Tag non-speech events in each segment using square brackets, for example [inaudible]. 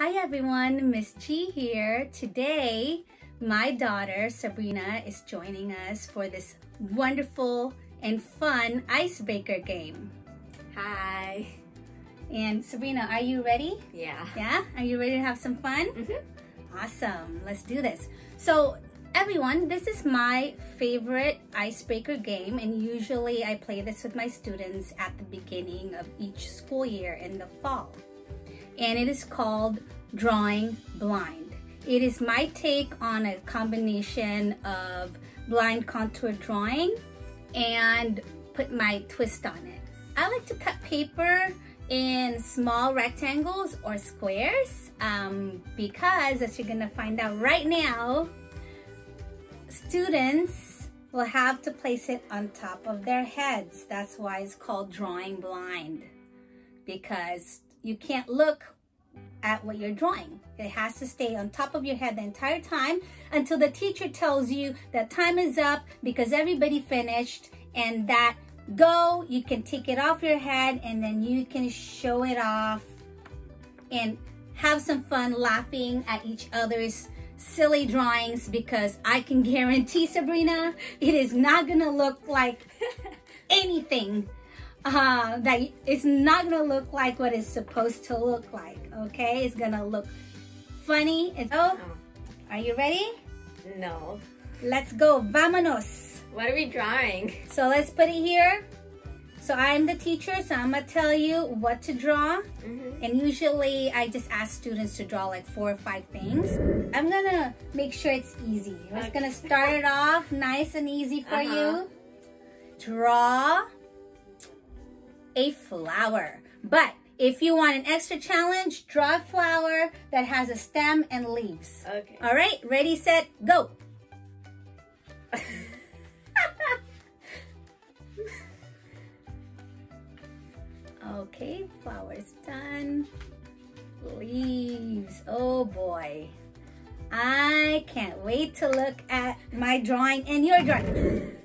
Hi everyone, Miss G here. Today, my daughter Sabrina is joining us for this wonderful and fun icebreaker game. Hi. And Sabrina, are you ready? Yeah. Yeah? Are you ready to have some fun? Mm-hmm. Awesome. Let's do this. So, everyone, this is my favorite icebreaker game, and usually I play this with my students at the beginning of each school year in the fall. And it is called Drawing Blind. It is my take on a combination of blind contour drawing and put my twist on it. I like to cut paper in small rectangles or squares um, because as you're gonna find out right now, students will have to place it on top of their heads. That's why it's called drawing blind because you can't look at what you're drawing. It has to stay on top of your head the entire time until the teacher tells you that time is up because everybody finished and that go, you can take it off your head and then you can show it off and have some fun laughing at each other's silly drawings because I can guarantee, Sabrina, it is not gonna look like [laughs] anything uh, that it's not gonna look like what it's supposed to look like, okay? It's gonna look funny. It's, oh, Oh, are you ready? no. Let's go, vámonos. What are we drawing? So let's put it here. So I'm the teacher, so I'm gonna tell you what to draw. Mm-hmm. And usually I just ask students to draw like four or five things. I'm gonna make sure it's easy. We're just gonna start it off nice and easy for Uh-huh. you. Draw a flower. But if you want an extra challenge, draw a flower that has a stem and leaves. Okay. All right, ready, set, go. [laughs] Okay, flowers done. Leaves. Oh boy. I can't wait to look at my drawing and your drawing.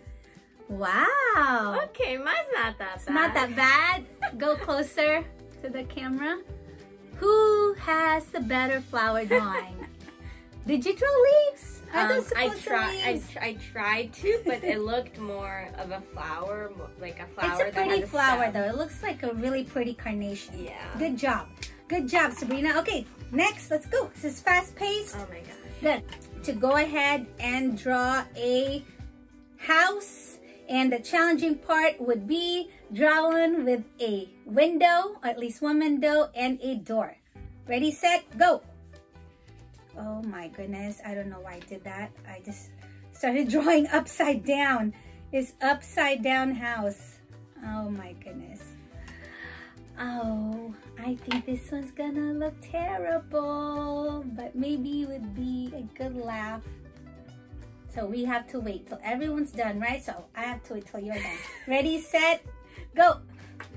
Wow. Okay, mine's not that bad. It's not that bad. Go [laughs] closer to the camera. Who has the better flower drawing? Did you draw leaves? Are Um, those I supposed to tried. I, tr- I tried to, but it looked more of a flower, like a flower. It's a pretty has flower stem. though. It looks like a really pretty carnation. Yeah. Good job. Good job, Sabrina. Okay, next, let's go. This is fast paced. Oh my god. Good. To go ahead and draw a house. And the challenging part would be drawing with a window, at least one window, and a door. Ready, set, go. Oh my goodness. I don't know why I did that. I just started [laughs] drawing upside down. It's upside down house. Oh my goodness. Oh, I think this one's gonna look terrible, but maybe it would be a good laugh. So we have to wait till everyone's done, right? So I have to wait till you're done. Ready, set, go.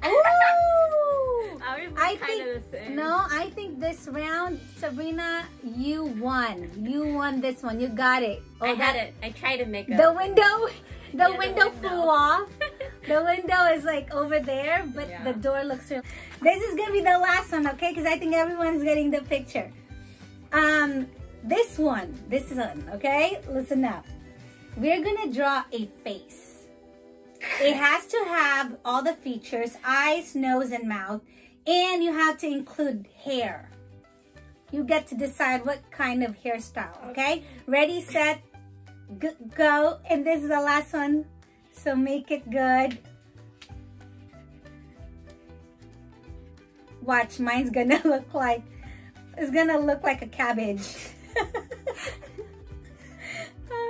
[laughs] Ooh! I think the no, I think this round, Sabrina, you won. You won this one. You got it. I that- had it. I tried to make The window, [laughs] the Yeah, the window window. flew off. The [laughs] window is like over there, but Yeah. the door looks real. This is gonna be the last one, okay? Because I think everyone's getting the picture. Um, this one, this one, okay? Listen up. We're gonna draw a face. It has to have all the features, eyes, nose, and mouth, and you have to include hair. You get to decide what kind of hairstyle, okay? Ready, set, go. And this is the last one. So make it good. Watch, mine's gonna [laughs] look like, it's gonna look like a cabbage. [laughs]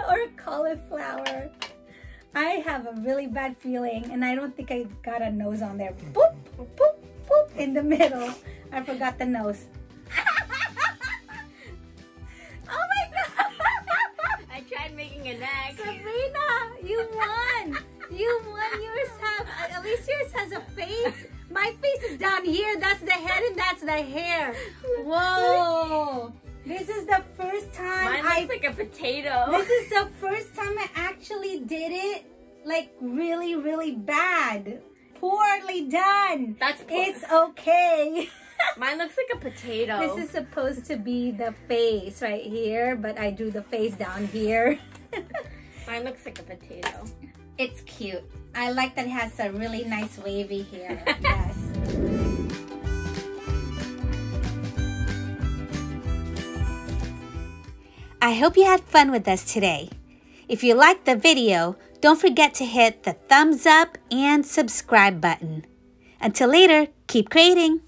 Or a cauliflower. I have a really bad feeling and I don't think I got a nose on there. Boop, boop, boop in the middle. I forgot the nose. [laughs] oh my god! [laughs] I tried making a neck. Sabrina, you won. You won. Yours have at least yours has a face. My face is down here. That's the head and that's the hair. Whoa! This is the first time Mine I. looks like a potato. This is the [laughs] first time I actually did it like really, really bad. Poorly done. That's poor. It's okay. [laughs] Mine looks like a potato. This is supposed to be the face right here, but I drew the face down here. [laughs] Mine looks like a potato. It's cute. I like that it has a really nice wavy hair. I hope you had fun with us today. If you liked the video, don't forget to hit the thumbs up and subscribe button. Until later, keep creating.